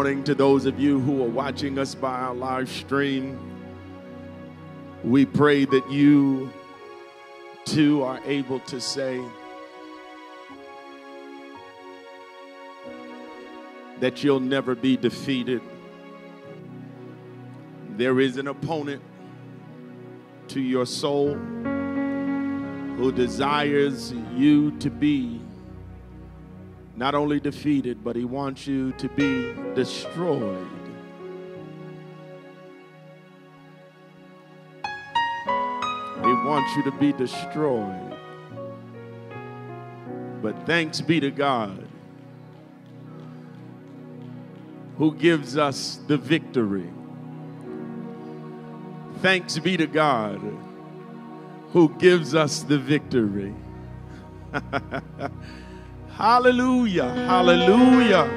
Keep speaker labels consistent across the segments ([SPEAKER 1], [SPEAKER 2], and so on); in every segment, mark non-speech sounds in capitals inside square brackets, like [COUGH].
[SPEAKER 1] morning to those of you who are watching us by our live stream. We pray that you too are able to say that you'll never be defeated. There is an opponent to your soul who desires you to be not only defeated, but he wants you to be destroyed. He wants you to be destroyed. But thanks be to God who gives us the victory. Thanks be to God who gives us the victory. [LAUGHS] hallelujah, hallelujah.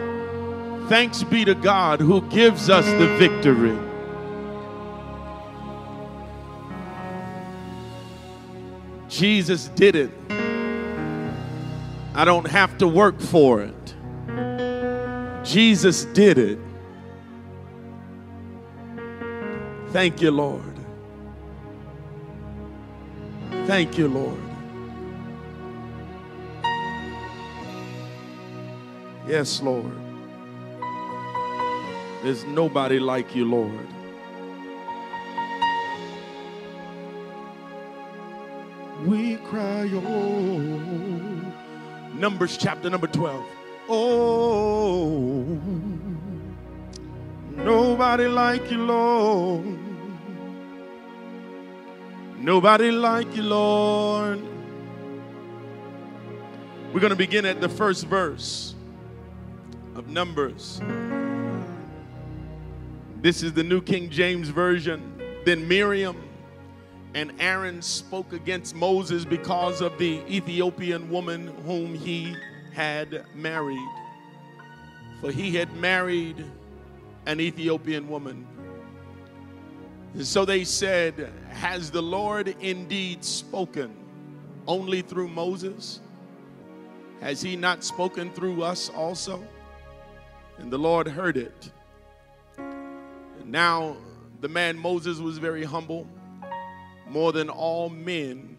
[SPEAKER 1] Thanks be to God who gives us the victory. Jesus did it. I don't have to work for it. Jesus did it. Thank you, Lord. Thank you, Lord. Yes, Lord. There's nobody like you, Lord. We cry, oh. Numbers chapter number 12. Oh, nobody like you, Lord. Nobody like you, Lord. We're going to begin at the first verse of Numbers. This is the New King James Version. Then Miriam and Aaron spoke against Moses because of the Ethiopian woman whom he had married. For he had married an Ethiopian woman. And so they said, Has the Lord indeed spoken only through Moses? Has he not spoken through us also? And the Lord heard it. And now the man Moses was very humble, more than all men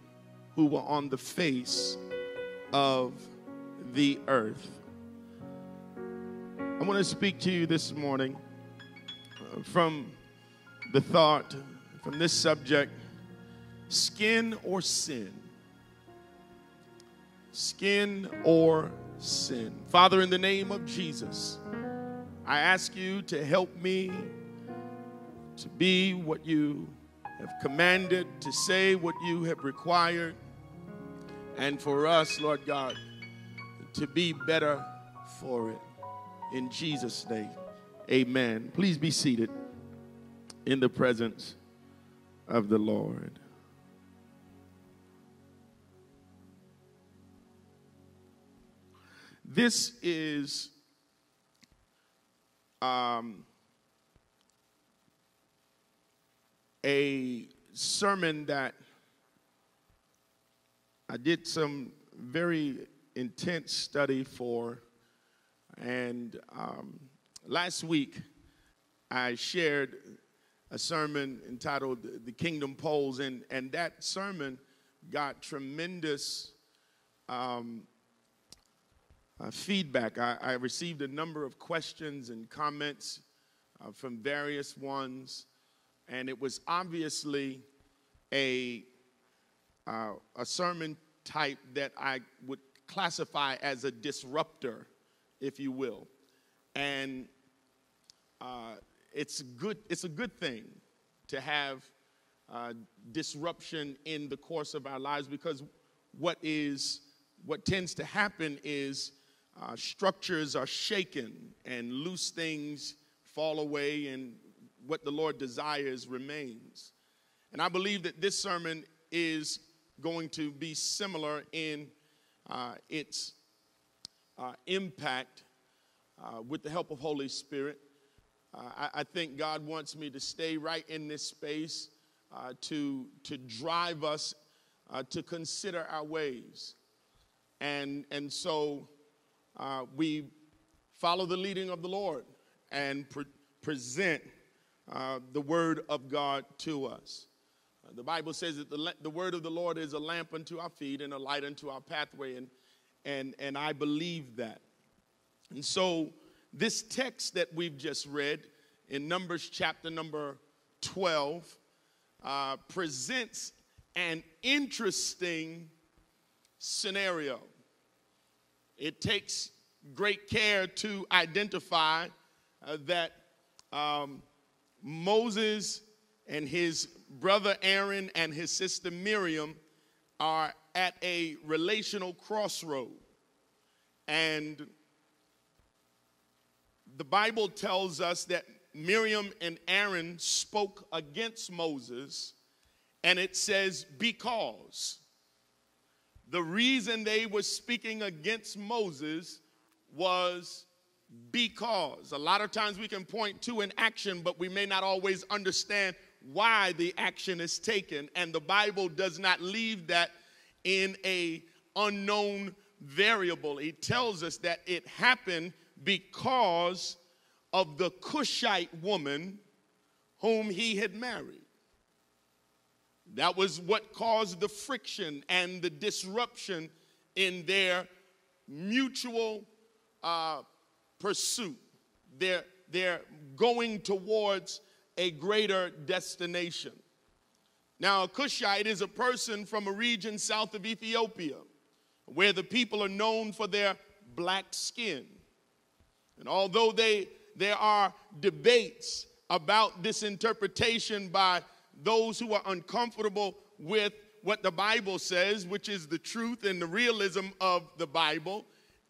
[SPEAKER 1] who were on the face of the earth. I want to speak to you this morning uh, from the thought from this subject skin or sin? Skin or sin? Father, in the name of Jesus, I ask you to help me to be what you have commanded, to say what you have required, and for us, Lord God, to be better for it. In Jesus' name, amen. Please be seated in the presence of the Lord. This is um, a sermon that I did some very intense study for, and um, last week I shared a sermon entitled The Kingdom Poles, and, and that sermon got tremendous um, uh, feedback. I, I, received a number of questions and comments uh, from various ones, and it was obviously a, uh, a sermon type that I would classify as a disruptor, if you will. And uh, it's good it's a good thing to have uh, disruption in the course of our lives because what is what tends to happen is uh, structures are shaken and loose things fall away and what the lord desires remains and i believe that this sermon is going to be similar in uh, its uh, impact uh, with the help of holy spirit uh, I, I, think God wants me to stay right in this space uh, to, to drive us to consider our ways. And, and so uh, we follow the leading of the Lord. and pre- present uh, the word of God to us. Uh, the Bible says that the, the word of the Lord is a lamp unto our feet and a light unto our pathway, and, and, and I believe that. And so, this text that we've just read in Numbers chapter number 12 uh, presents an interesting scenario. It takes great care to identify uh, that um, Moses and his brother Aaron and his sister Miriam are at a relational crossroad. And the Bible tells us that Miriam and Aaron spoke against Moses, and it says, because. The reason they were speaking against Moses was because. A lot of times we can point to an action, but we may not always understand why the action is taken. And the Bible does not leave that in a unknown variable. It tells us that it happened because of the Cushite woman whom he had married. That was what caused the friction and the disruption in their mutual uh, pursuit. They're, they're going towards a greater destination. Now, a Cushite is a person from a region south of Ethiopia where the people are known for their black skin. And although they there are debates about this interpretation by those who are uncomfortable with what the Bible says, which is the truth and the realism of the Bible.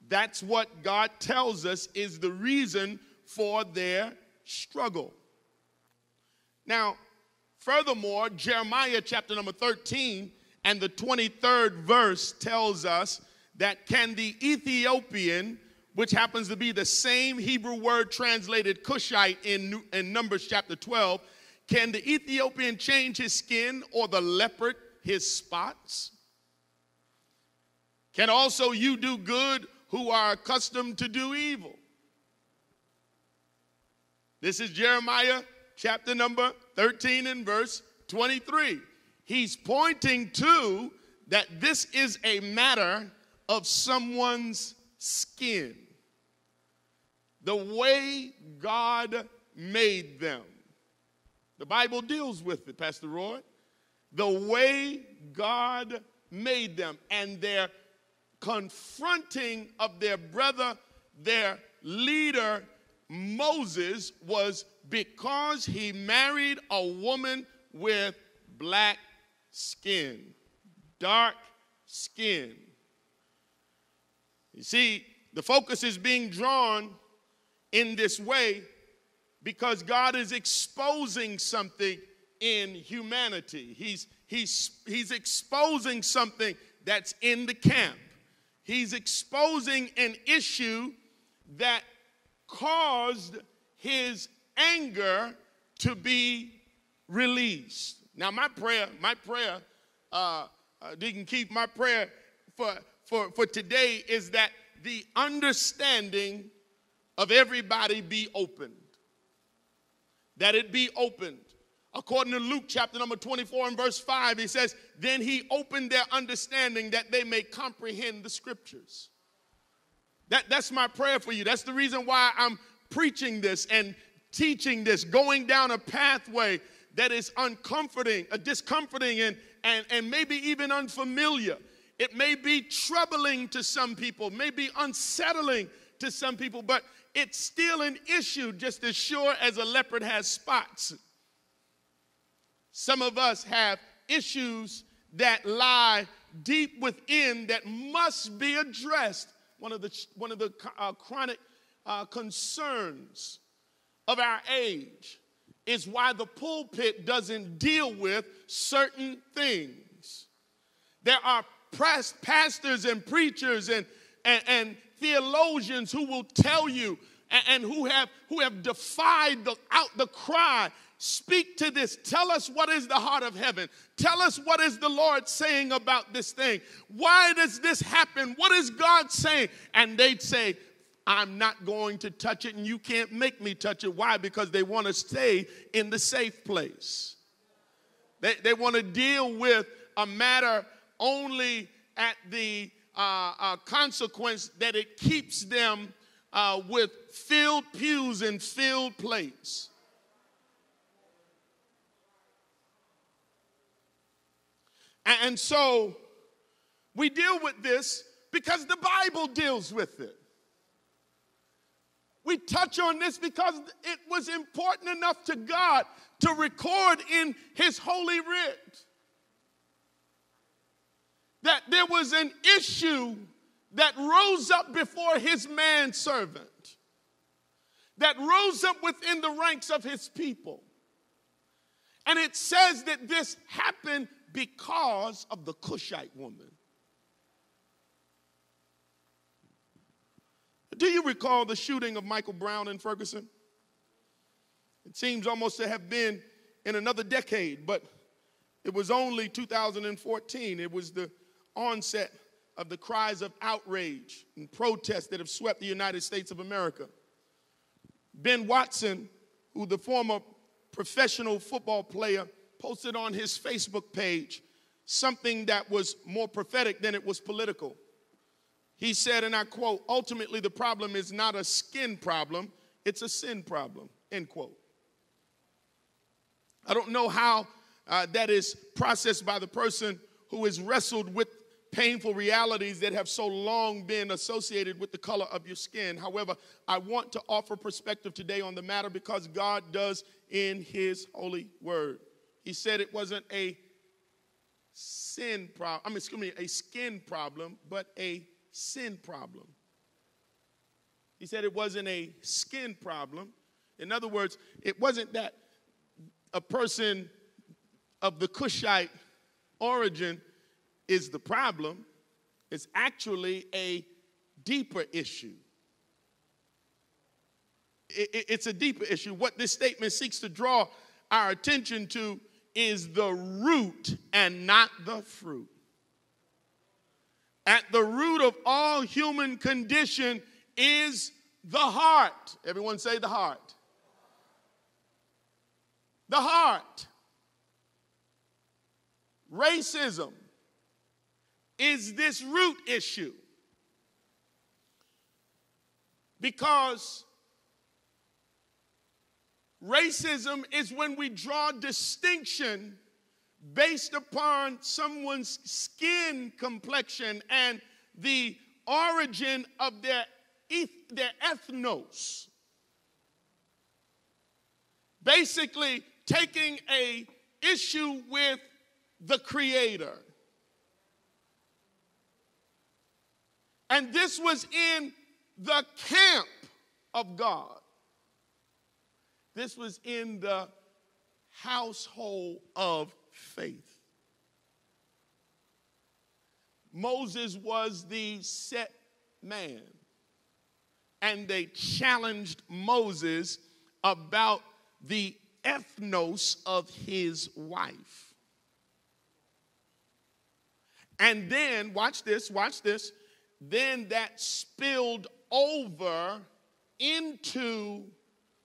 [SPEAKER 1] That's what God tells us is the reason for their struggle. Now, furthermore, Jeremiah chapter number 13 and the 23rd verse tells us that can the Ethiopian which happens to be the same Hebrew word translated Cushite in, in Numbers chapter 12. Can the Ethiopian change his skin or the leopard his spots? Can also you do good who are accustomed to do evil? This is Jeremiah chapter number 13 and verse 23. He's pointing to that this is a matter of someone's skin the way God made them. The Bible deals with it, Pastor Roy. The way God made them and their confronting of their brother, their leader, Moses, was because he married a woman with black skin, dark skin. You see, the focus is being drawn in this way because God is exposing something in humanity. He's, he's, he's exposing something that's in the camp. He's exposing an issue that caused his anger to be released. Now, my prayer, my prayer, uh, uh, Deacon Keith, my prayer for, for, for today is that the understanding of everybody be opened. That it be opened. According to Luke chapter number 24 and verse 5, he says, Then he opened their understanding that they may comprehend the scriptures. That, that's my prayer for you. That's the reason why I'm preaching this and teaching this, going down a pathway that is uncomforting, a discomforting, and, and, and maybe even unfamiliar. It may be troubling to some people, may be unsettling to some people, but it's still an issue just as sure as a leopard has spots. Some of us have issues that lie deep within that must be addressed. One of the, one of the uh, chronic uh, concerns of our age is why the pulpit doesn't deal with certain things. There are pastors and preachers and, and, and theologians who will tell you and, who have who have defied the out the cry speak to this tell us what is the heart of heaven tell us what is the lord saying about this thing why does this happen what is god saying and they'd say I'm not going to touch it, and you can't make me touch it. Why? Because they want to stay in the safe place. They, they want to deal with a matter only at the uh, uh, consequence that it keeps them uh, with filled pews and filled plates. And so we deal with this because the Bible deals with it. We touch on this because it was important enough to God to record in His holy writ that there was an issue that rose up before His manservant, that rose up within the ranks of His people. And it says that this happened because of the Cushite woman. Do you recall the shooting of Michael Brown in Ferguson? It seems almost to have been in another decade, but it was only 2014. It was the onset of the cries of outrage and protest that have swept the United States of America. Ben Watson, who the former professional football player, posted on his Facebook page something that was more prophetic than it was political. He said, and I quote, ultimately the problem is not a skin problem, it's a sin problem, end quote. I don't know how uh, that is processed by the person who has wrestled with painful realities that have so long been associated with the color of your skin. However, I want to offer perspective today on the matter because God does in His holy word. He said it wasn't a sin problem, I mean, excuse me, a skin problem, but a sin problem. He said it wasn't a skin problem. In other words, it wasn't that a person of the Cushite origin is the problem, it's actually a deeper issue. It's a deeper issue. What this statement seeks to draw our attention to is the root and not the fruit. At the root of all human condition is the heart. Everyone say the heart. The heart. Racism is this root issue. Because racism is when we draw distinction based upon someone's skin complexion and the origin of their, their ethnos. Basically, taking a issue with the creator. And this was in the camp of God. This was in the household of faith. Moses was the set man, and they challenged Moses about the ethnos of his wife. And then, watch this, watch this, then that spilled over into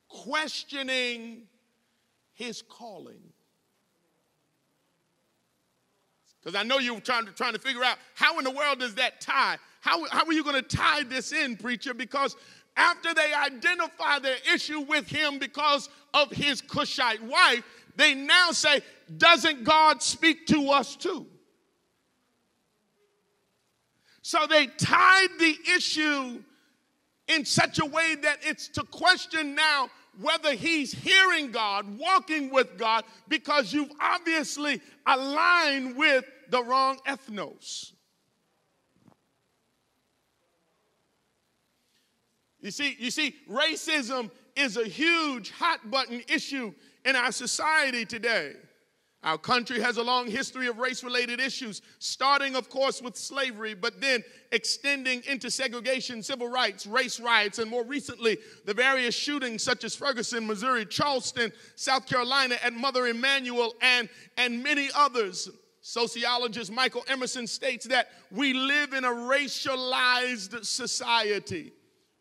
[SPEAKER 1] questioning his calling. Because I know you're trying to, trying to figure out how in the world does that tie? How, how are you going to tie this in, preacher? Because after they identify their issue with him because of his Cushite wife, they now say, Doesn't God speak to us too? So they tied the issue in such a way that it's to question now whether he's hearing God, walking with God, because you've obviously aligned with the wrong ethnos. You see, you see, racism is a huge hot button issue in our society today. Our country has a long history of race related issues, starting, of course, with slavery, but then extending into segregation, civil rights, race riots, and more recently, the various shootings such as Ferguson, Missouri, Charleston, South Carolina, and Mother Emanuel, and, and many others. Sociologist Michael Emerson states that we live in a racialized society.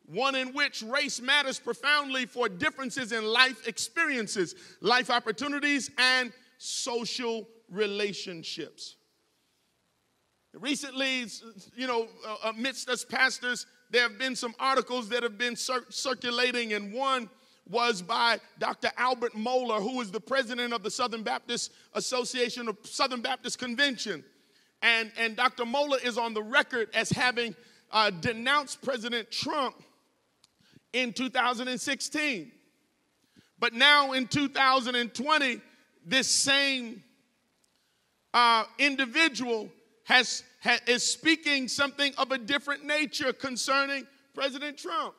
[SPEAKER 1] one in which race matters profoundly for differences in life experiences, life opportunities, and social relationships. Recently, you know, uh, amidst us pastors, there have been some articles that have been cir- circulating, and one was by Dr. Albert Mohler, who is the president of the Southern Baptist Association of Southern Baptist Convention. And, and Dr. Mohler is on the record as having uh, denounced President Trump in 2016. But now in 2020, this same uh, individual has, ha, is speaking something of a different nature concerning President Trump.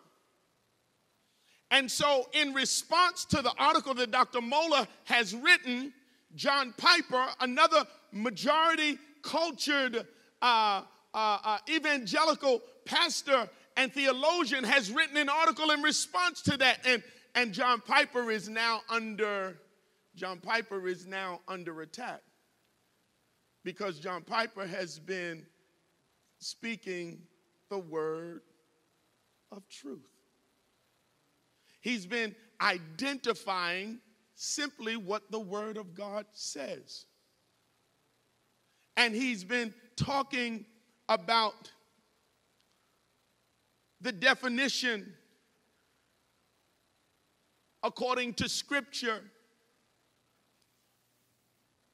[SPEAKER 1] And so, in response to the article that Dr. Mohler has written, John Piper, another majority cultured uh, uh, uh, evangelical pastor and theologian, has written an article in response to that. And, and John Piper is now under John Piper is now under attack because John Piper has been speaking the word of truth. He's been identifying simply what the Word of God says. And he's been talking about the definition according to Scripture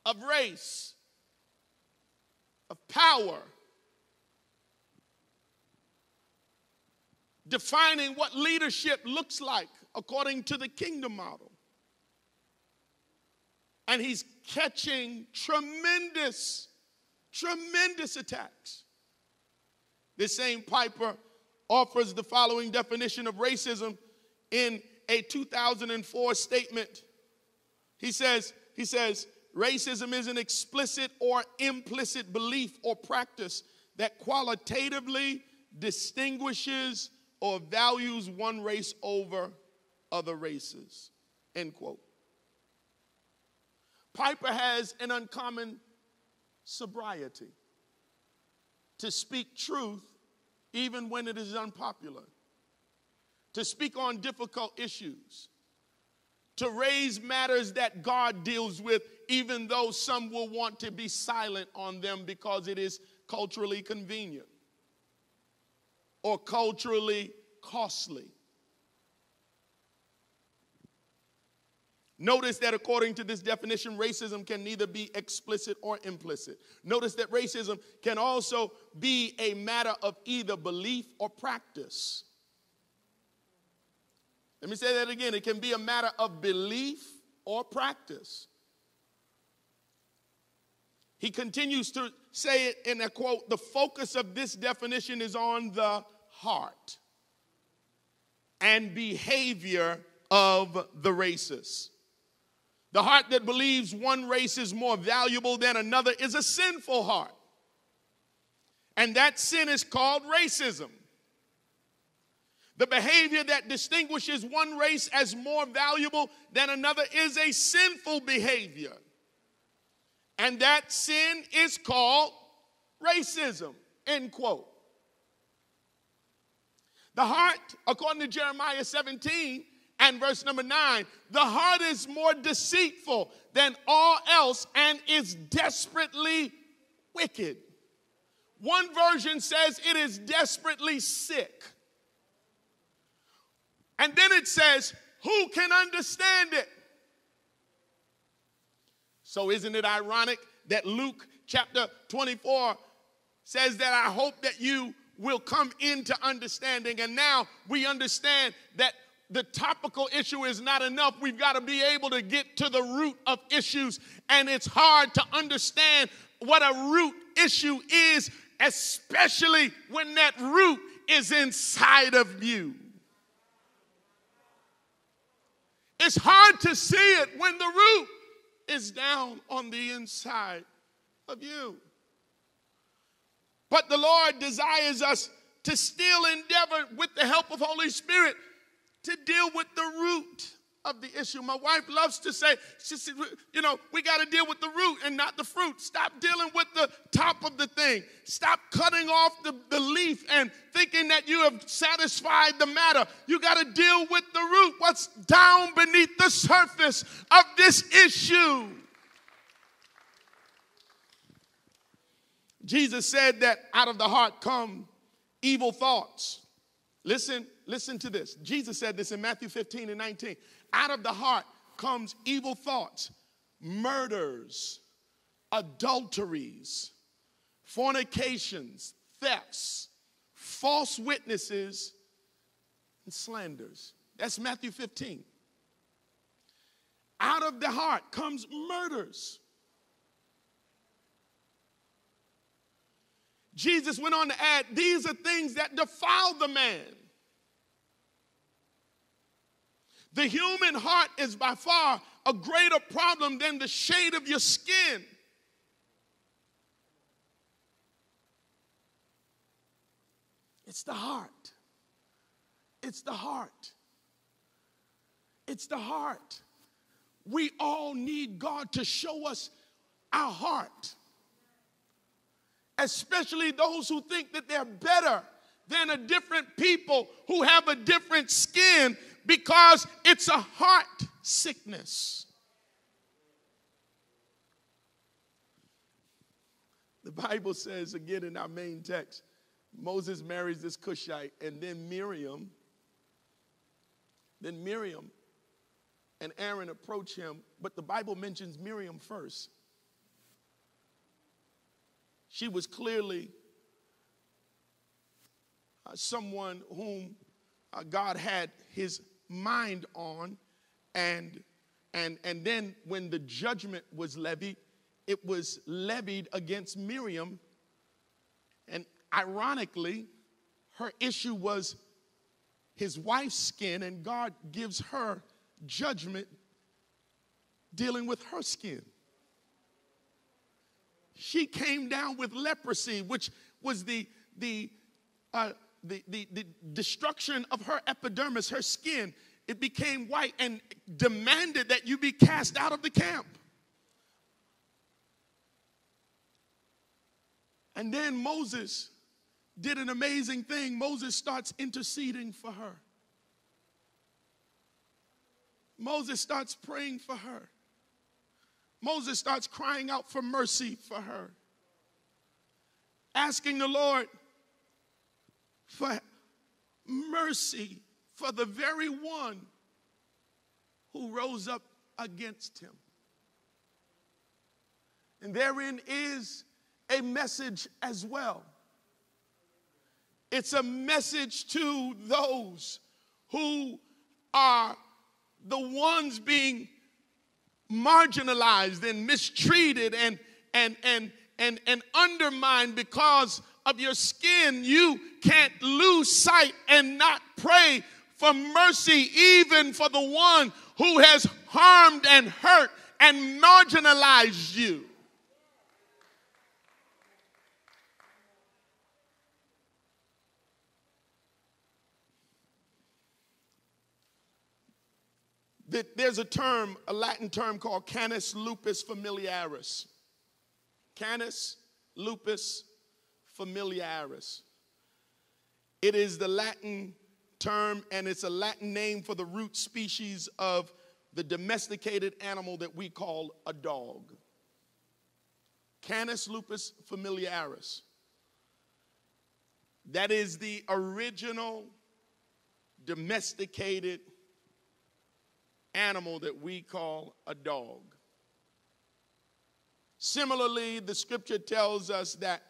[SPEAKER 1] of race, of power, defining what leadership looks like according to the kingdom model. And he's catching tremendous, tremendous attacks. This same Piper offers the following definition of racism in a 2004 statement. He says, he says, racism is an explicit or implicit belief or practice that qualitatively distinguishes or values one race over other races. End quote. Piper has an uncommon sobriety to speak truth even when it is unpopular, to speak on difficult issues, to raise matters that God deals with, even though some will want to be silent on them because it is culturally convenient or culturally costly. Notice that according to this definition, racism can neither be explicit or implicit. Notice that racism can also be a matter of either belief or practice. Let me say that again. It can be a matter of belief or practice. He continues to say it in a quote the focus of this definition is on the heart and behavior of the races. The heart that believes one race is more valuable than another is a sinful heart. And that sin is called racism. The behavior that distinguishes one race as more valuable than another is a sinful behavior. And that sin is called racism. End quote. The heart, according to Jeremiah 17 and verse number 9, the heart is more deceitful than all else and is desperately wicked. One version says it is desperately sick. And then it says, Who can understand it? So, isn't it ironic that Luke chapter 24 says that I hope that you will come into understanding. And now we understand that the topical issue is not enough. We've got to be able to get to the root of issues. And it's hard to understand what a root issue is, especially when that root is inside of you. It's hard to see it when the root is down on the inside of you. But the Lord desires us to still endeavor with the help of Holy Spirit to deal with the root of the issue. My wife loves to say, she said, you know, we got to deal with the root and not the fruit. Stop dealing with the top of the thing. Stop cutting off the, the leaf and thinking that you have satisfied the matter. You got to deal with the root, what's down beneath the surface of this issue. Jesus said that out of the heart come evil thoughts. Listen, listen to this. Jesus said this in Matthew 15 and 19. Out of the heart comes evil thoughts, murders, adulteries, fornications, thefts, false witnesses, and slanders. That's Matthew 15. Out of the heart comes murders. Jesus went on to add, These are things that defile the man. The human heart is by far a greater problem than the shade of your skin. It's the heart. It's the heart. It's the heart. We all need God to show us our heart especially those who think that they're better than a different people who have a different skin because it's a heart sickness. The Bible says again in our main text Moses marries this Cushite, and then Miriam, then Miriam and Aaron approach him, but the Bible mentions Miriam first. She was clearly uh, someone whom uh, God had his mind on. And, and, and then when the judgment was levied, it was levied against Miriam. And ironically, her issue was his wife's skin, and God gives her judgment dealing with her skin she came down with leprosy, which was the, the, uh, the, the, the destruction of her epidermis, her skin. It became white and demanded that you be cast out of the camp. And then Moses did an amazing thing. Moses starts interceding for her. Moses starts praying for her. Moses starts crying out for mercy for her, asking the Lord for mercy for the very one who rose up against him. And therein is a message as well. It's a message to those who are the ones being marginalized and mistreated and, and, and, and, and undermined because of your skin, you can't lose sight and not pray for mercy, even for the one who has harmed and hurt and marginalized you. There's a term, a Latin term called canis lupus familiaris. Canis lupus familiaris. It is the Latin term and it's a Latin name for the root species of the domesticated animal that we call a dog. Canis lupus familiaris. That is the original domesticated animal that we call a dog. Similarly, the scripture tells us that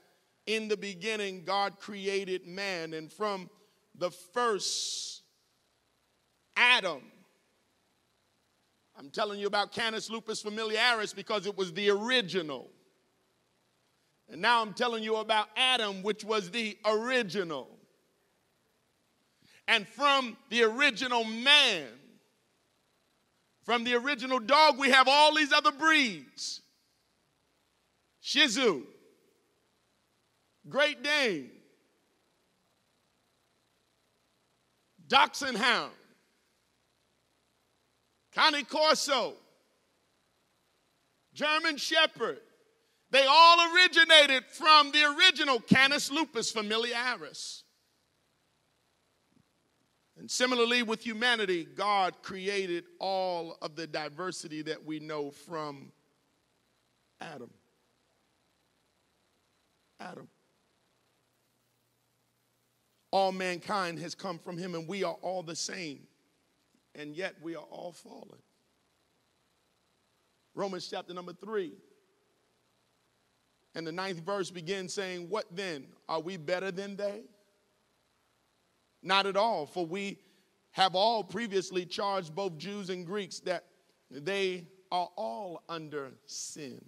[SPEAKER 1] in the beginning, God created man, and from the first Adam, I'm telling you about Canis lupus familiaris because it was the original. And now I'm telling you about Adam, which was the original. And from the original man, from the original dog, we have all these other breeds Shih Tzu, Great Dane, Dachshund Hound, Cane Corso, German Shepherd. They all originated from the original Canis lupus familiaris. And similarly with humanity, God created all of the diversity that we know from Adam. Adam. All mankind has come from him, and we are all the same, and yet we are all fallen. Romans chapter number three. And the ninth verse begins saying, What then? Are we better than they? Not at all, for we have all previously charged both Jews and Greeks that they are all under sin.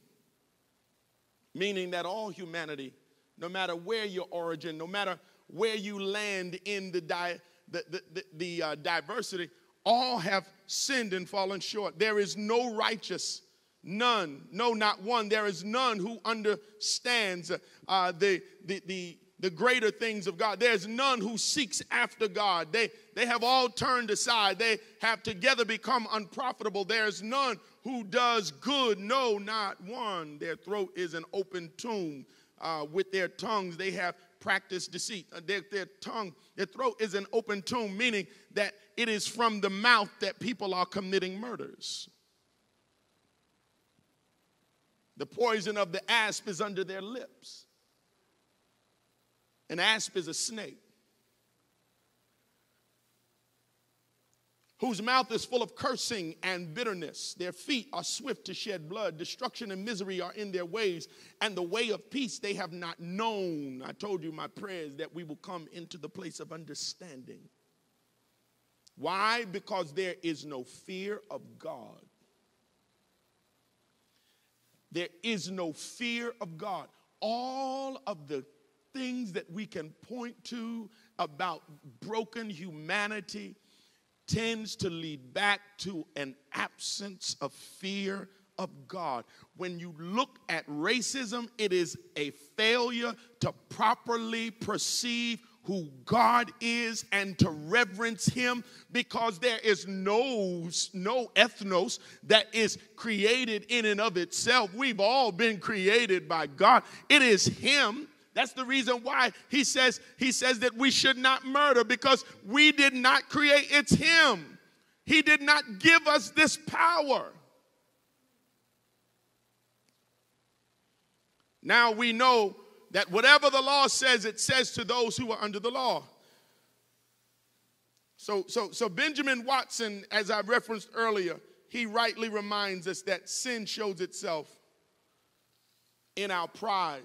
[SPEAKER 1] Meaning that all humanity, no matter where your origin, no matter where you land in the, di- the, the, the, the uh, diversity, all have sinned and fallen short. There is no righteous, none, no, not one. There is none who understands uh, the, the, the, the greater things of God. There's none who seeks after God. They, they have all turned aside. They have together become unprofitable. There's none who does good. No, not one. Their throat is an open tomb. Uh, with their tongues, they have practiced deceit. Uh, their, their tongue, their throat is an open tomb, meaning that it is from the mouth that people are committing murders. The poison of the asp is under their lips. An asp is a snake whose mouth is full of cursing and bitterness. Their feet are swift to shed blood. Destruction and misery are in their ways, and the way of peace they have not known. I told you my prayers that we will come into the place of understanding. Why? Because there is no fear of God. There is no fear of God. All of the things that we can point to about broken humanity tends to lead back to an absence of fear of God. When you look at racism, it is a failure to properly perceive who God is and to reverence him because there is no no ethnos that is created in and of itself. We've all been created by God. It is him that's the reason why he says he says that we should not murder because we did not create it's him. He did not give us this power. Now we know that whatever the law says, it says to those who are under the law. So, so, so Benjamin Watson, as I referenced earlier, he rightly reminds us that sin shows itself in our pride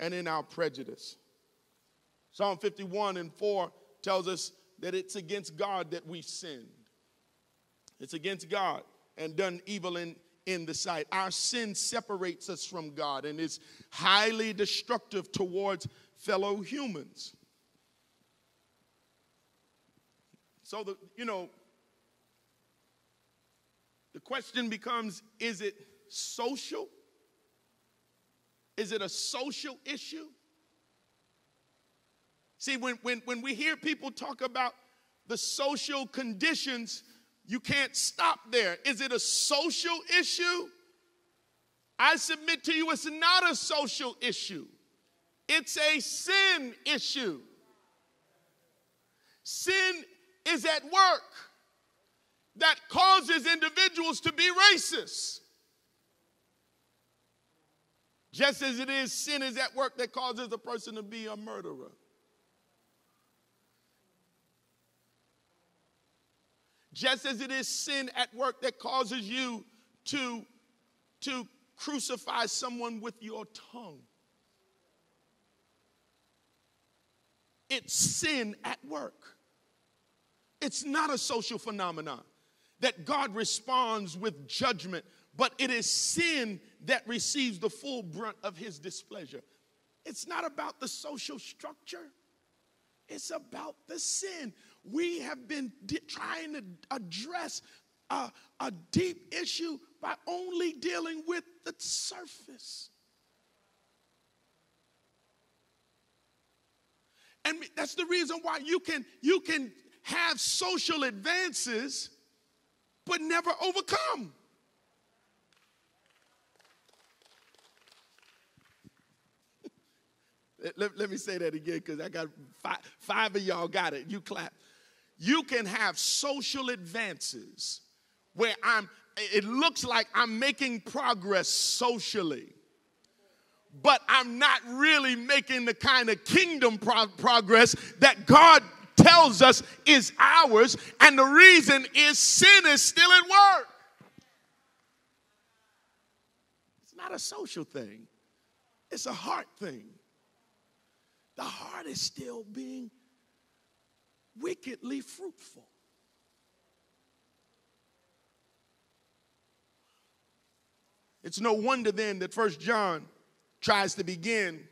[SPEAKER 1] and in our prejudice. Psalm 51 and 4 tells us that it's against God that we sinned. It's against God and done evil in, in the sight. Our sin separates us from God and is highly destructive towards fellow humans. So, the, you know, the question becomes is it social is it a social issue? See, when, when, when we hear people talk about the social conditions, you can't stop there. Is it a social issue? I submit to you, it's not a social issue, it's a sin issue. Sin is at work that causes individuals to be racist. Just as it is sin is at work that causes a person to be a murderer. Just as it is sin at work that causes you to, to crucify someone with your tongue. It's sin at work. It's not a social phenomenon that God responds with judgment but it is sin that receives the full brunt of his displeasure. It's not about the social structure, it's about the sin. We have been di- trying to address a, a deep issue by only dealing with the surface. And that's the reason why you can you can have social advances but never overcome. Eh, let, let, me say that again because I got five, five of y'all got it. You clap. You can have social advances where I'm, it looks like I'm making progress socially, but I'm not really making the kind of kingdom pro- progress that God tells us is ours. And the reason is sin is still at work. It's not a social thing, it's a heart thing. The heart is still being wickedly fruitful. It's no wonder then that First John tries to begin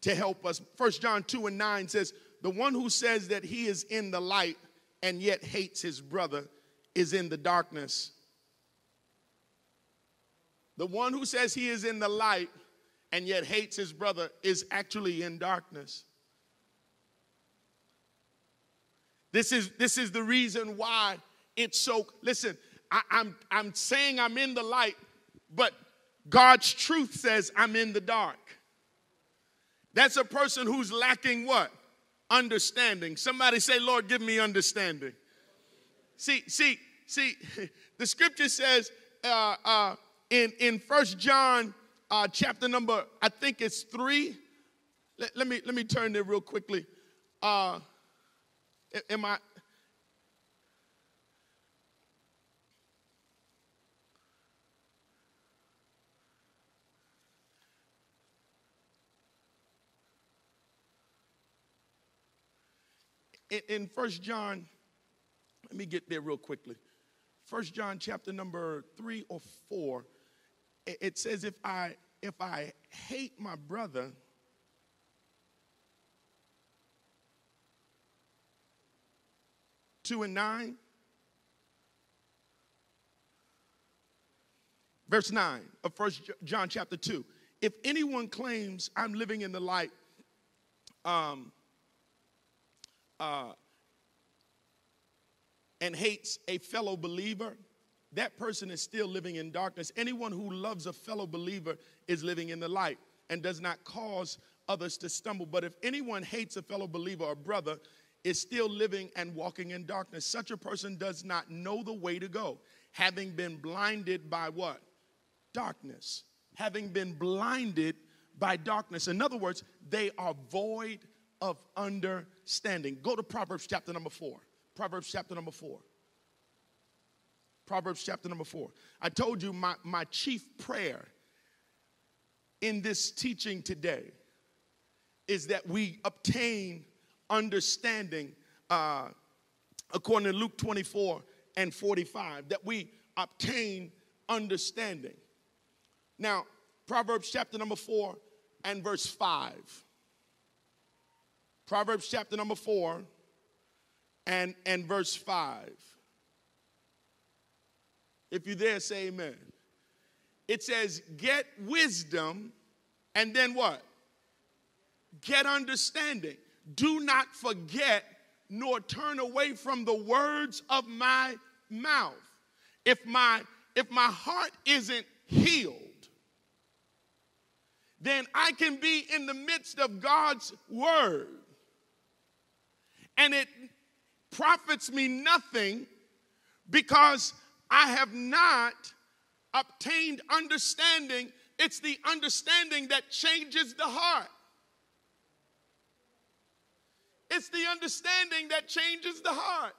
[SPEAKER 1] to help us. First John 2 and 9 says, The one who says that he is in the light and yet hates his brother is in the darkness. The one who says he is in the light and yet hates his brother is actually in darkness. This is, this is the reason why it's so. Listen, I, I'm, I'm saying I'm in the light, but God's truth says I'm in the dark. That's a person who's lacking what? Understanding. Somebody say, Lord, give me understanding. See, see, see, [LAUGHS] the scripture says uh, uh, in, in First John uh, chapter number, I think it's three. Let, let, me, let me turn there real quickly. Uh, Am I? in First John, let me get there real quickly. First John chapter number three or four, it says, if I if I hate my brother, 2 and 9. Verse 9 of First John chapter 2. If anyone claims I'm living in the light, um, uh, and hates a fellow believer, that person is still living in darkness. Anyone who loves a fellow believer is living in the light and does not cause others to stumble. But if anyone hates a fellow believer or brother, is still living and walking in darkness. Such a person does not know the way to go, having been blinded by what? Darkness. Having been blinded by darkness. In other words, they are void of understanding. Go to Proverbs chapter number four. Proverbs chapter number four. Proverbs chapter number four. I told you my, my chief prayer in this teaching today is that we obtain understanding uh, according to Luke 24 and 45, that we obtain understanding. Now, Proverbs chapter number 4 and verse 5. Proverbs chapter number 4 and, and verse 5. If you're there, say amen. It says, Get wisdom, and then what? Get understanding do not forget nor turn away from the words of my mouth. If my if my heart isn't healed, then I can be in the midst of God's word. And it profits me nothing because I have not obtained understanding. It's the understanding that changes the heart. It's the understanding that changes the heart.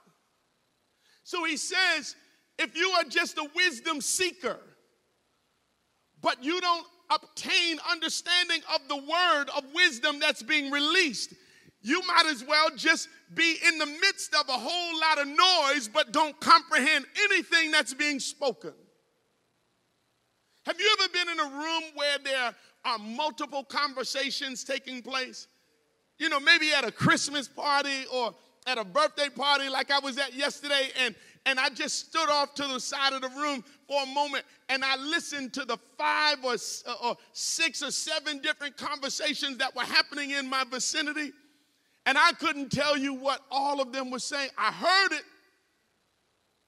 [SPEAKER 1] So he says, if you are just a wisdom seeker, but you don't obtain understanding of the word of wisdom that's being released, you might as well just be in the midst of a whole lot of noise, but don't comprehend anything that's being spoken. Have you ever been in a room where there are multiple conversations taking place? You know, maybe at a Christmas party or at a birthday party like I was at yesterday, and, and I just stood off to the side of the room for a moment and I listened to the five or, uh, or six or seven different conversations that were happening in my vicinity. And I couldn't tell you what all of them were saying. I heard it,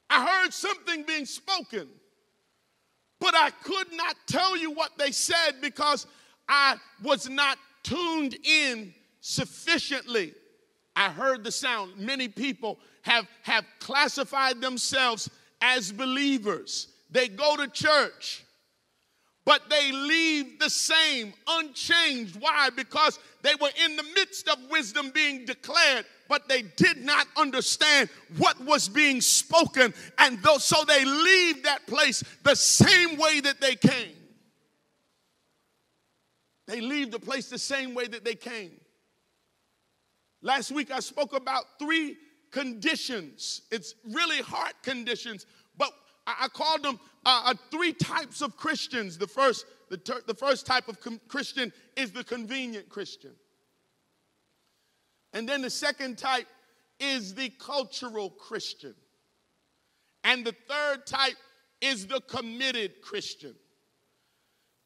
[SPEAKER 1] I heard something being spoken, but I could not tell you what they said because I was not tuned in sufficiently. I heard the sound. Many people have, have classified themselves as believers. They go to church, but they leave the same, unchanged. Why? Because they were in the midst of wisdom being declared, but they did not understand what was being spoken. And though, so they leave that place the same way that they came. They leave the place the same way that they came. Last week I spoke about three conditions. It's really heart conditions, but I, called them uh, uh, three types of Christians. The first, the, ter- the first type of com- Christian is the convenient Christian. And then the second type is the cultural Christian. And the third type is the committed Christian.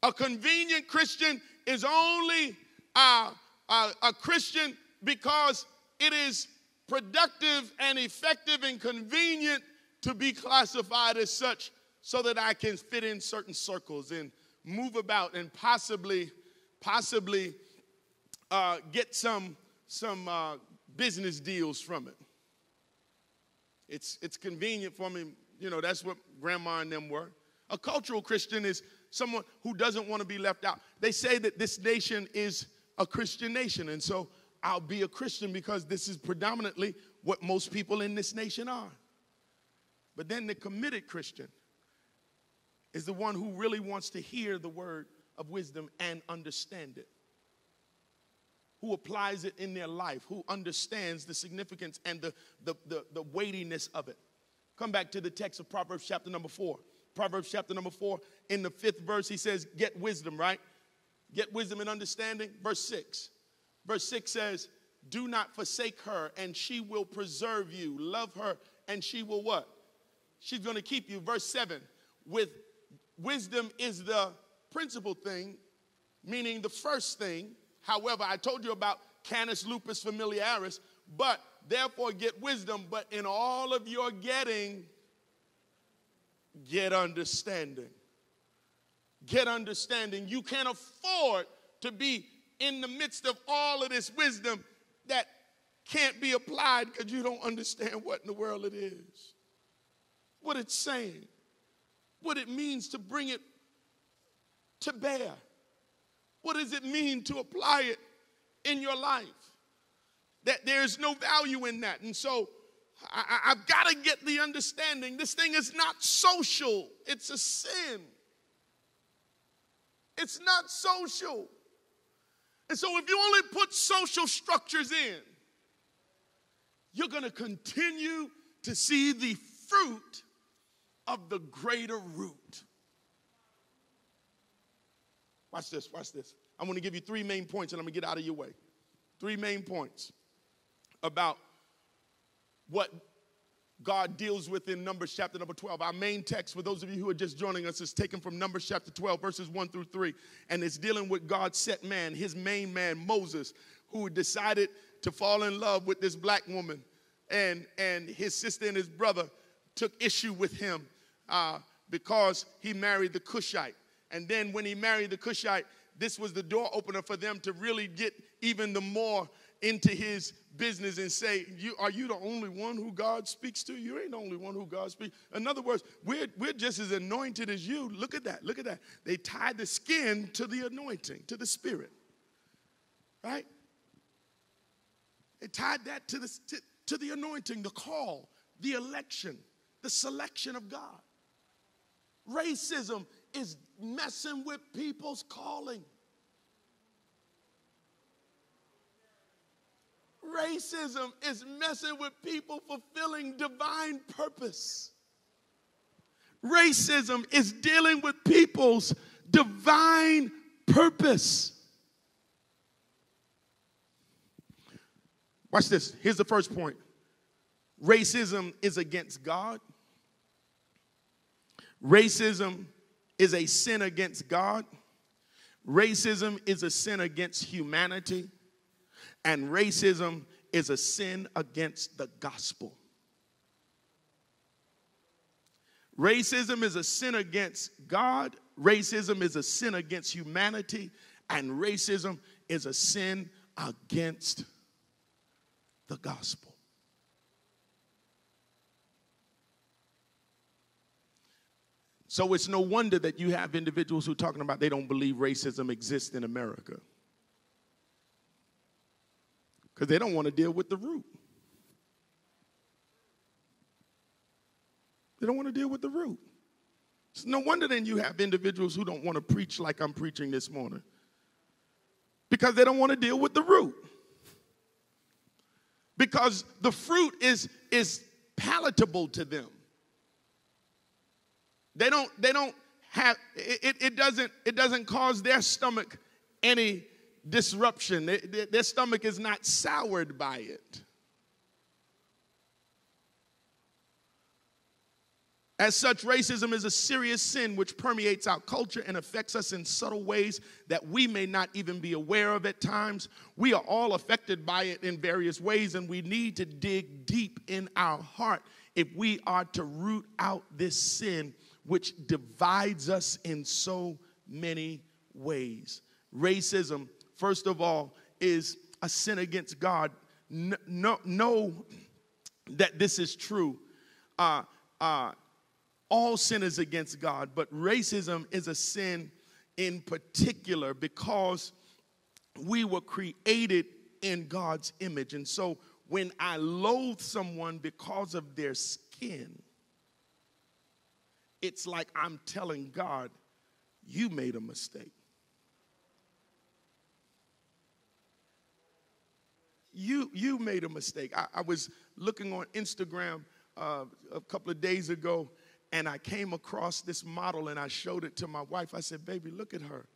[SPEAKER 1] A convenient Christian is only uh, a Christian because it is productive and effective and convenient to be classified as such so that I can fit in certain circles and move about and possibly, possibly uh, get some, some uh, business deals from it. It's, it's convenient for me. You know, that's what grandma and them were. A cultural Christian is someone who doesn't want to be left out. They say that this nation is a Christian nation. And so I'll be a Christian because this is predominantly what most people in this nation are. But then the committed Christian is the one who really wants to hear the word of wisdom and understand it, who applies it in their life, who understands the significance and the, the, the, the weightiness of it. Come back to the text of Proverbs chapter number four. Proverbs chapter number four, in the fifth verse, he says, Get wisdom, right? Get wisdom and understanding. Verse six. Verse six says, Do not forsake her, and she will preserve you. Love her, and she will what? She's going to keep you. Verse 7 with wisdom is the principal thing, meaning the first thing. However, I told you about canis lupus familiaris, but therefore get wisdom, but in all of your getting, get understanding. Get understanding. You can't afford to be in the midst of all of this wisdom that can't be applied because you don't understand what in the world it is what it's saying, what it means to bring it to bear. What does it mean to apply it in your life? That there's no value in that. And so I, have got to get the understanding this thing is not social, it's a sin. It's not social. And so if you only put social structures in, you're going to continue to see the fruit of the greater root. Watch this, watch this. I'm going to give you three main points and I'm going to get out of your way. Three main points about what God deals with in Numbers chapter number 12. Our main text, for those of you who are just joining us, is taken from Numbers chapter 12, verses 1 through 3. And it's dealing with God's set man, his main man, Moses, who decided to fall in love with this black woman. And, and his sister and his brother took issue with him uh, because he married the Cushite. And then when he married the Cushite, this was the door opener for them to really get even the more into his business and say, you, Are you the only one who God speaks to? You ain't the only one who God speaks. In other words, we're, we're just as anointed as you. Look at that. Look at that. They tied the skin to the anointing, to the spirit. Right? They tied that to the, to, to the anointing, the call, the election the selection of God. Racism is messing with people's calling. Racism is messing with people fulfilling divine purpose. Racism is dealing with people's divine purpose. Watch this. Here's the first point racism is against God, Racism is a sin against God. Racism is a sin against humanity. And racism is a sin against the gospel. Racism is a sin against God, racism is a sin against humanity, and racism is a sin against the gospel. So it's no wonder that you have individuals who are talking about they don't believe racism exists in America. Because they don't want to deal with the root. They don't want to deal with the root. It's no wonder then you have individuals who don't want to preach like I'm preaching this morning. Because they don't want to deal with the root. Because the fruit is, is palatable to them. They don't, they don't have, it, it, doesn't, it doesn't cause their stomach any disruption. Their stomach is not soured by it. As such, racism is a serious sin which permeates our culture and affects us in subtle ways that we may not even be aware of at times. We are all affected by it in various ways, and we need to dig deep in our heart if we are to root out this sin which divides us in so many ways. Racism, first of all, is a sin against God. Know, know that this is true. Uh, uh, all sin is against God, but racism is a sin in particular because we were created in God's image. And so when I loathe someone because of their skin, it's like I'm telling God, you made a mistake. You, you made a mistake. I, I was looking on Instagram uh, a couple of days ago, and I came across this model, and I showed it to my wife. I said, "Baby, look at her,"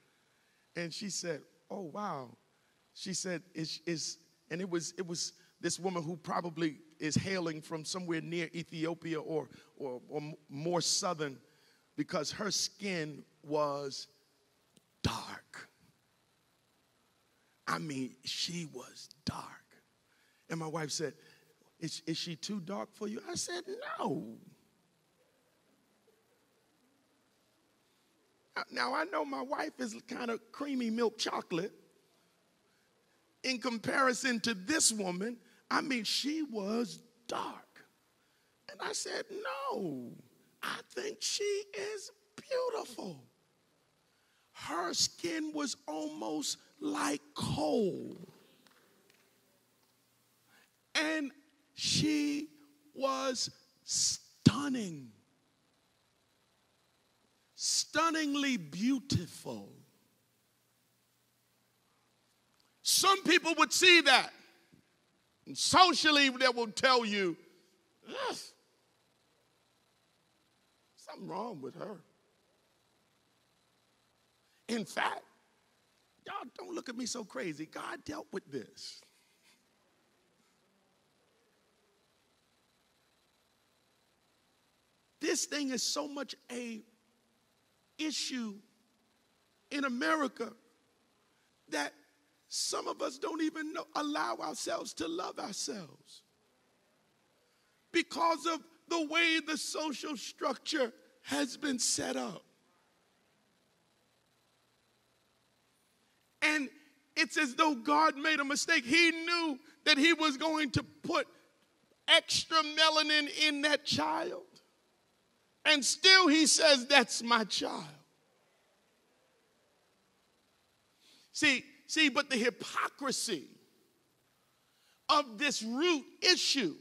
[SPEAKER 1] and she said, "Oh wow." She said, "Is is," and it was it was this woman who probably is hailing from somewhere near Ethiopia or, or, or more southern because her skin was dark. I mean, she was dark. And my wife said, is, is she too dark for you? I said, No. Now, I know my wife is kind of creamy milk chocolate. In comparison to this woman, I mean, she was dark. And I said, No, I think she is beautiful. Her skin was almost like coal. And she was stunning, stunningly beautiful. Some people would see that. And socially, they will tell you, something wrong with her. In fact, y'all don't look at me so crazy. God dealt with this. This thing is so much a issue in America that some of us don't even know, allow ourselves to love ourselves because of the way the social structure has been set up. And it's as though God made a mistake. He knew that He was going to put extra melanin in that child. And still He says, That's my child. See, See, but the hypocrisy of this root issue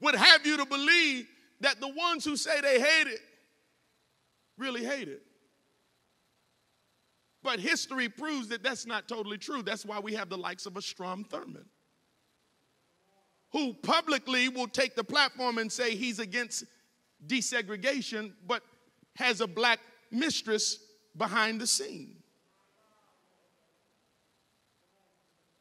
[SPEAKER 1] would have you to believe that the ones who say they hate it really hate it. But history proves that that's not totally true. That's why we have the likes of a Strom Thurmond, who publicly will take the platform and say he's against desegregation, but has a black mistress behind the scene.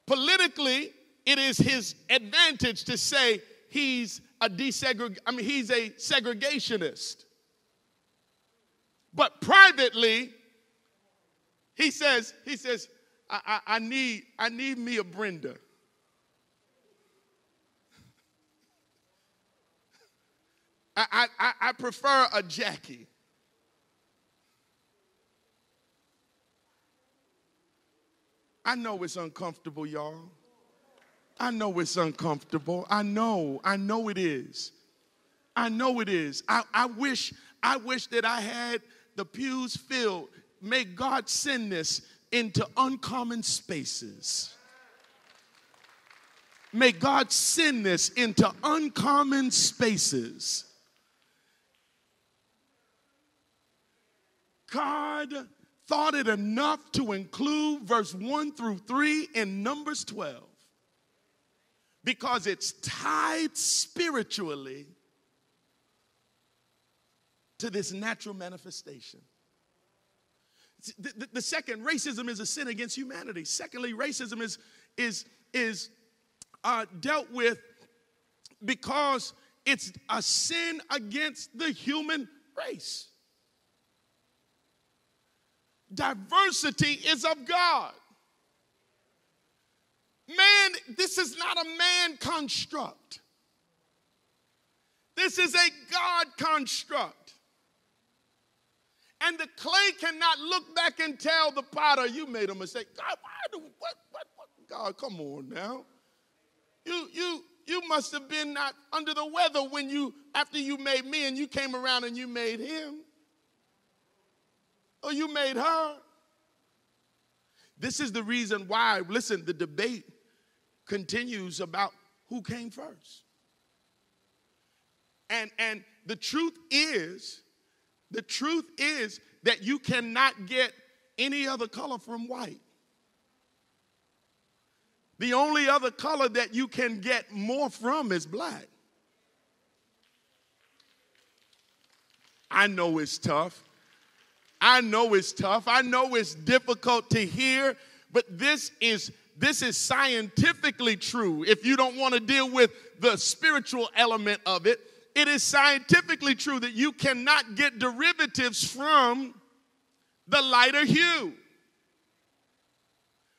[SPEAKER 1] Politically, it is his advantage to say he's a desegreg I mean, he's a segregationist. But privately, he says, he says, I, I, I need, I need me a Brenda. I, I, I prefer a Jackie. I know it's uncomfortable, y'all. I know it's uncomfortable. I know, I know it is. I know it is. I, I wish, I wish that I had the pews filled. May God send this into uncommon spaces. May God send this into uncommon spaces. God thought it enough to include verse 1 through 3 in Numbers 12 because it's tied spiritually to this natural manifestation. The, the, the, second, racism is a sin against humanity. Secondly, racism is, is, is uh, dealt with because it's a sin against the human race. Diversity is of God. Man, this is not a man construct. This is a God construct. And the clay cannot look back and tell the potter, you made a mistake. God, why do, what, what, what? God, come on now. You, you, you must have been not under the weather when you, after you made me and you came around and you made him. Or you made her. This is the reason why, listen, the debate continues about who came first. And, and the truth is, the truth is that you cannot get any other color from white. The only other color that you can get more from is black. I know it's tough. I know it's tough. I know it's difficult to hear, but this is this is scientifically true. If you don't want to deal with the spiritual element of it, it is scientifically true that you cannot get derivatives from the lighter hue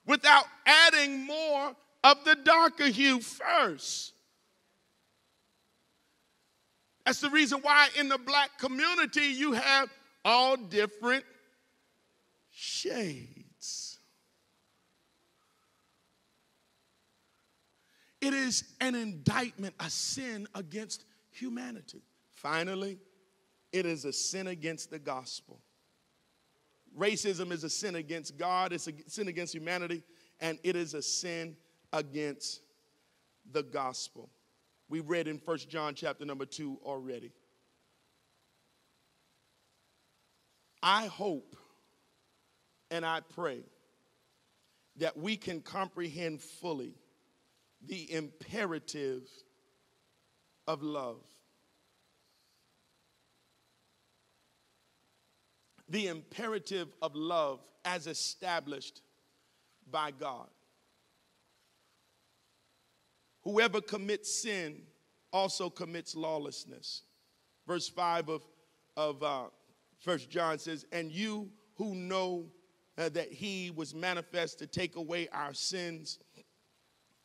[SPEAKER 1] without adding more of the darker hue first. That's the reason why in the black community you have all different shades. It is an indictment, a sin against humanity. Finally, it is a sin against the gospel. Racism is a sin against God, it's a sin against humanity, and it is a sin against the gospel. We read in First John chapter number 2 already. I hope and I pray that we can comprehend fully the imperative of love. The imperative of love as established by God. Whoever commits sin also commits lawlessness. Verse 5 of, of uh, First John says, And you who know uh, that he was manifest to take away our sins,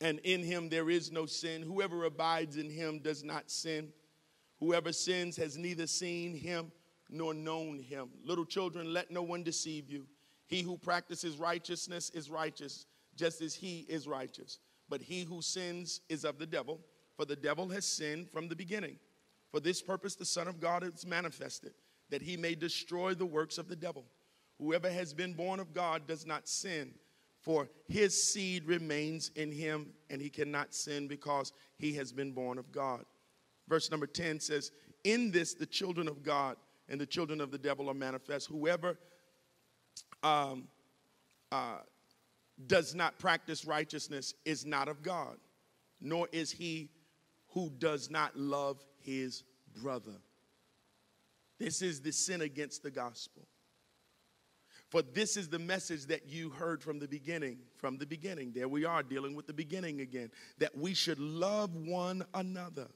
[SPEAKER 1] and in him there is no sin. Whoever abides in him does not sin. Whoever sins has neither seen him nor known him. Little children, let no one deceive you. He who practices righteousness is righteous, just as he is righteous. But he who sins is of the devil, for the devil has sinned from the beginning. For this purpose the Son of God is manifested, that he may destroy the works of the devil. Whoever has been born of God does not sin for his seed remains in him, and he cannot sin because he has been born of God. Verse number 10 says, In this the children of God and the children of the devil are manifest. Whoever um, uh, does not practice righteousness is not of God, nor is he who does not love his brother. This is the sin against the gospel. For this is the message that you heard from the beginning. From the beginning. There we are dealing with the beginning again. That we should love one another.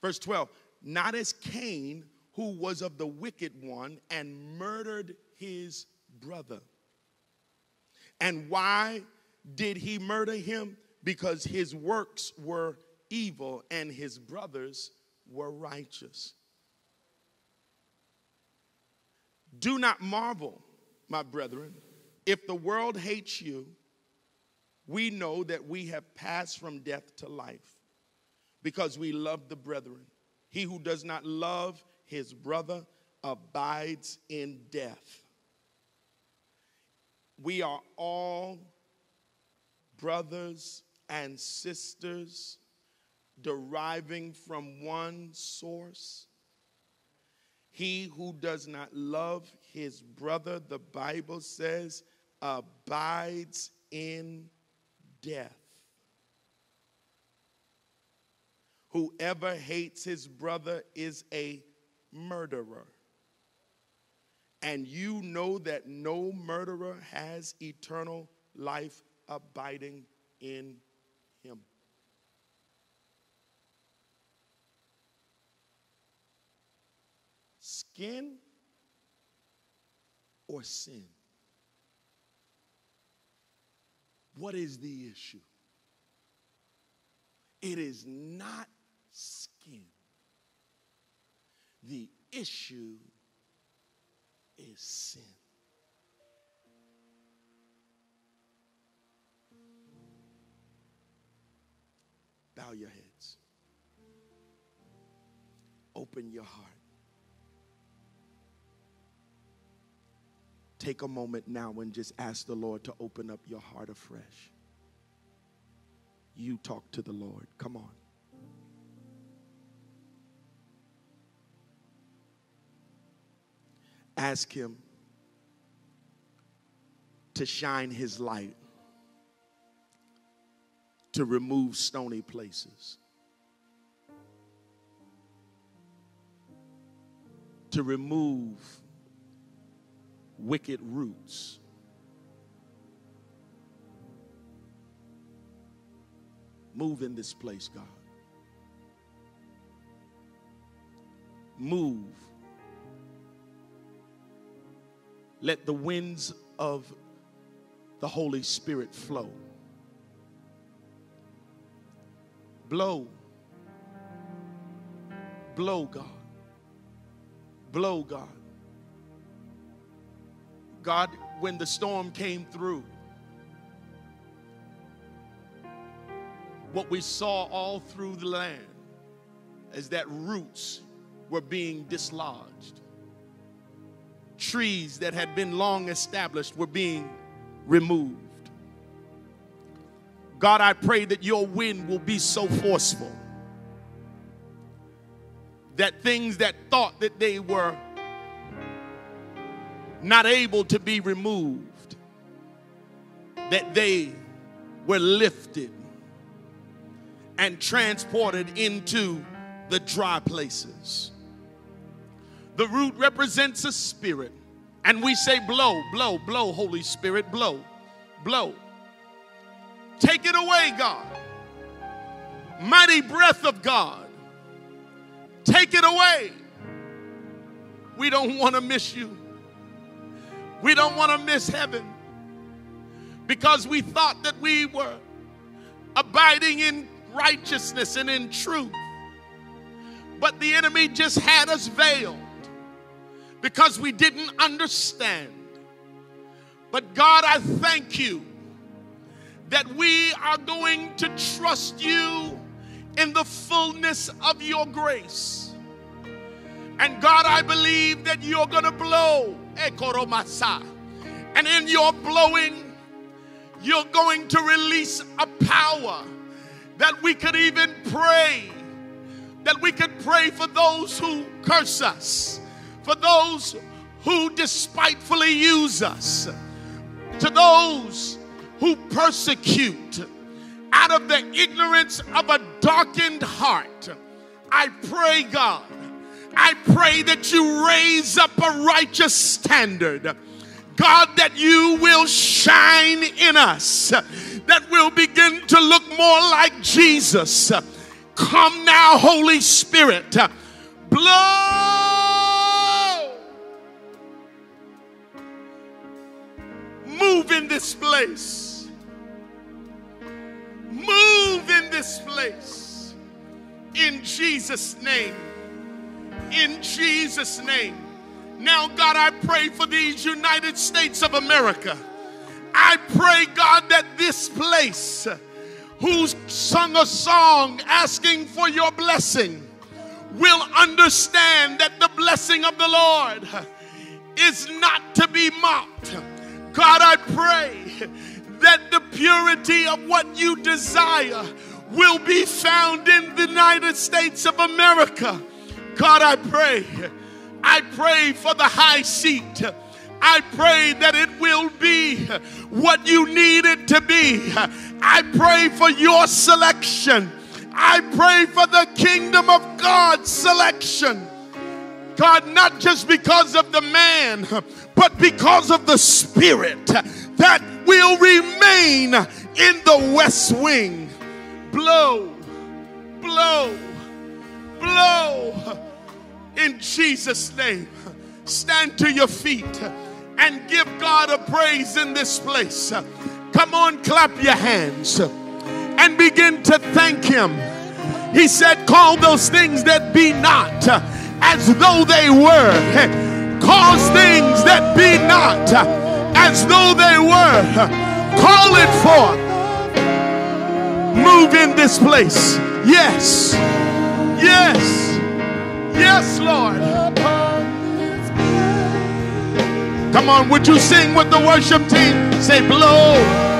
[SPEAKER 1] Verse 12 Not as Cain, who was of the wicked one and murdered his brother. And why did he murder him? Because his works were evil and his brothers were righteous. Do not marvel, my brethren, if the world hates you. We know that we have passed from death to life because we love the brethren. He who does not love his brother abides in death. We are all brothers and sisters deriving from one source. He who does not love his brother, the Bible says, abides in death. Whoever hates his brother is a murderer. And you know that no murderer has eternal life abiding in him. Skin or sin? What is the issue? It is not skin. The issue is sin. Bow your heads. Open your heart. Take a moment now and just ask the Lord to open up your heart afresh. You talk to the Lord. Come on. Ask Him to shine His light, to remove stony places, to remove wicked roots. Move in this place, God. Move. Let the winds of the Holy Spirit flow. Blow. Blow, God. Blow, God. God, when the storm came through, what we saw all through the land is that roots were being dislodged. Trees that had been long established were being removed. God, I pray that your wind will be so forceful that things that thought that they were not able to be removed, that they were lifted and transported into the dry places. The root represents a spirit, and we say, Blow, blow, blow, Holy Spirit, blow, blow. Take it away, God. Mighty breath of God, take it away. We don't want to miss you. We don't want to miss heaven because we thought that we were abiding in righteousness and in truth. But the enemy just had us veiled because we didn't understand. But God, I thank you that we are going to trust you in the fullness of your grace. And God, I believe that you're going to blow. And in your blowing, you're going to release a power that we could even pray. That we could pray for those who curse us, for those who despitefully use us, to those who persecute out of the ignorance of a darkened heart. I pray, God I pray that you raise up a righteous standard. God, that you will shine in us, that will begin to look more like Jesus. Come now, Holy Spirit, blow. Move in this place. Move in this place. In Jesus' name. In Jesus' name. Now, God, I pray for these United States of America. I pray, God, that this place, who's sung a song asking for your blessing, will understand that the blessing of the Lord is not to be mocked. God, I pray that the purity of what you desire will be found in the United States of America. God, I pray. I pray for the high seat. I pray that it will be what you need it to be. I pray for your selection. I pray for the kingdom of God selection. God, not just because of the man, but because of the spirit that will remain in the west wing. Blow, blow, blow. In Jesus' name, stand to your feet and give God a praise in this place. Come on, clap your hands and begin to thank Him. He said, Call those things that be not as though they were. Cause things that be not as though they were. Call it forth. Move in this place. Yes. Yes. Yes, Lord. Come on, would you sing with the worship team? Say, blow.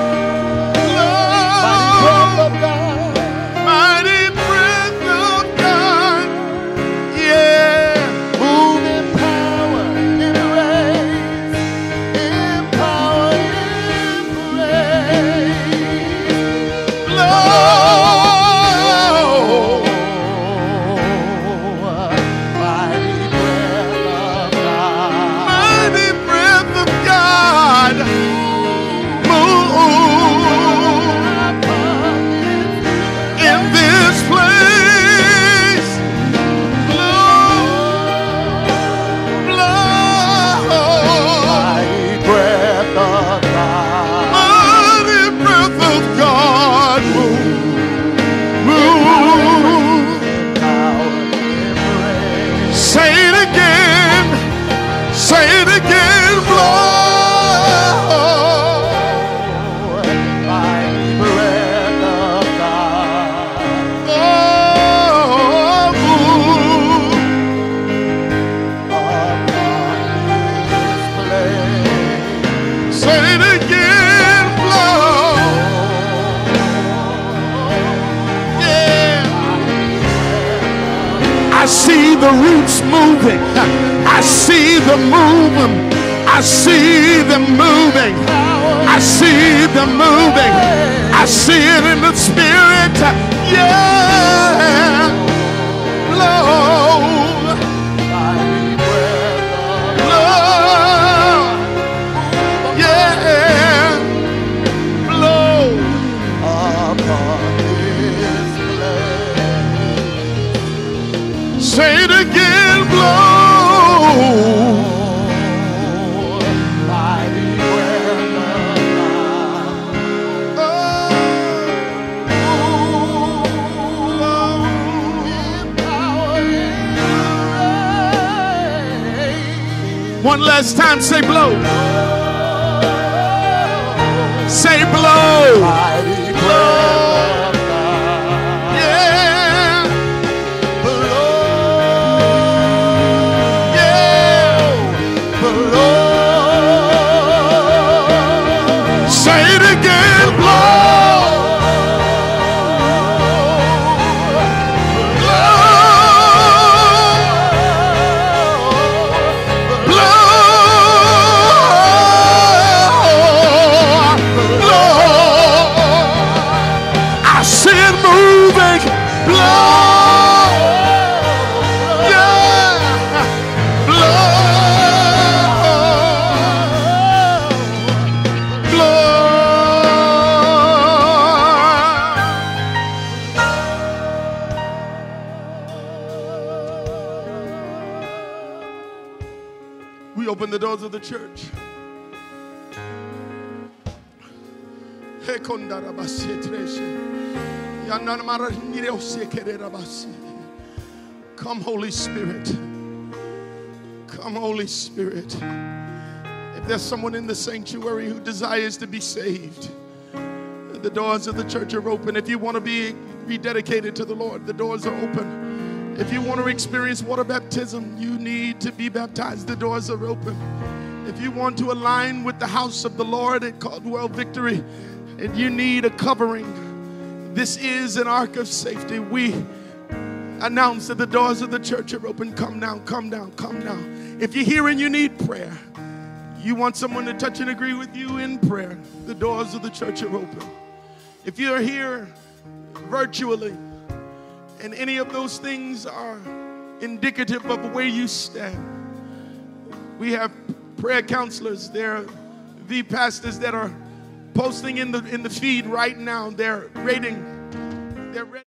[SPEAKER 1] Come, Holy Spirit. Come, Holy Spirit. If there's someone in the sanctuary who desires to be saved, the doors of the church are open. If you want to be rededicated to the Lord, the doors are open. If you want to experience water baptism, you need to be baptized. The doors are open. If you want to align with the house of the Lord at Caldwell Victory, and you need a covering, this is an ark of safety. We announce that the doors of the church are open. Come now, come now, come now. If you're here and you need prayer, you want someone to touch and agree with you in prayer, the doors of the church are open. If you're here virtually and any of those things are indicative of where you stand, we have prayer counselors, there are the pastors that are posting in the in the feed right now. They're rating, they're rating.